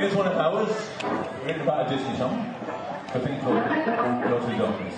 Here's one of ours, written by a Disney song, a thing called Go Darkness.